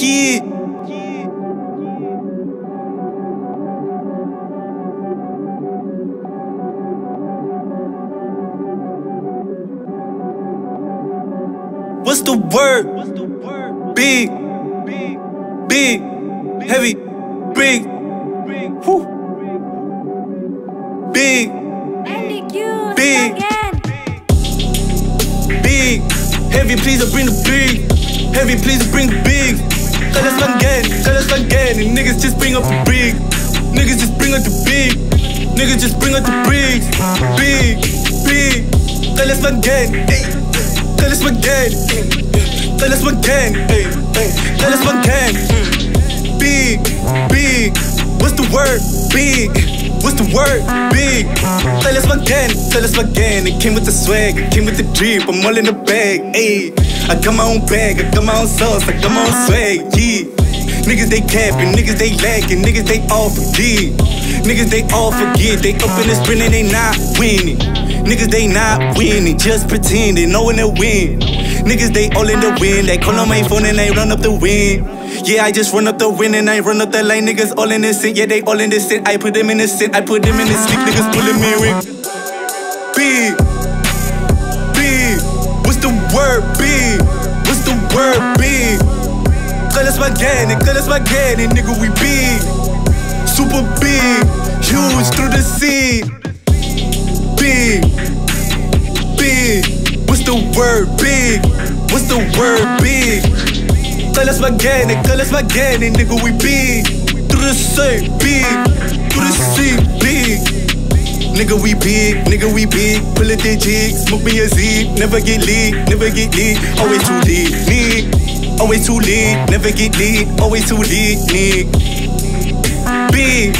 Yeah. What's the word? Big, big, heavy, big, whew. big, Big. big, heavy. Please bring the big, heavy. Please bring the big. Call us again, call us again, and niggas just bring up the big. Niggas just bring up the big. Niggas just bring up the big, big, big. Call us again. Call us again, call us again. Call us again. Big, big. What's the word? Big. What's the word? Big. Tell us again, tell us again. It came with the swag, it came with the drip. I'm all in the bag, ayy. I got my own bag, I got my own sauce, I got my own swag, yeah. Niggas they capping, niggas they lacking, niggas they all forget. Niggas they all forget, they up in the sprint and they not winning. Niggas they not winning, just pretending, knowing they win. Niggas they all in the wind, they call on my phone and they run up the wind. Yeah, I just run up the wind and I run up the line. Niggas all in the sin, yeah, they all in the sin. I put them in the sin, I put them in the sleep. Niggas pulling me ring. Big. What's the word? Big. What's the word? Big. Call us organic, call us organic, nigga, we big. Super big, huge through the sea. Big, big. What's the word? Big. What's the word? Big. Call us organic, call us organic, nigga, we big. Through the sea, big. Through the sea, big. Nigga, we big, nigga, we big. Pull it the jig, smoke me a Z. Never get lit, never get lit. Always too lit, nigga. Always too lit, never get lit. Always too lit, nigga. Big,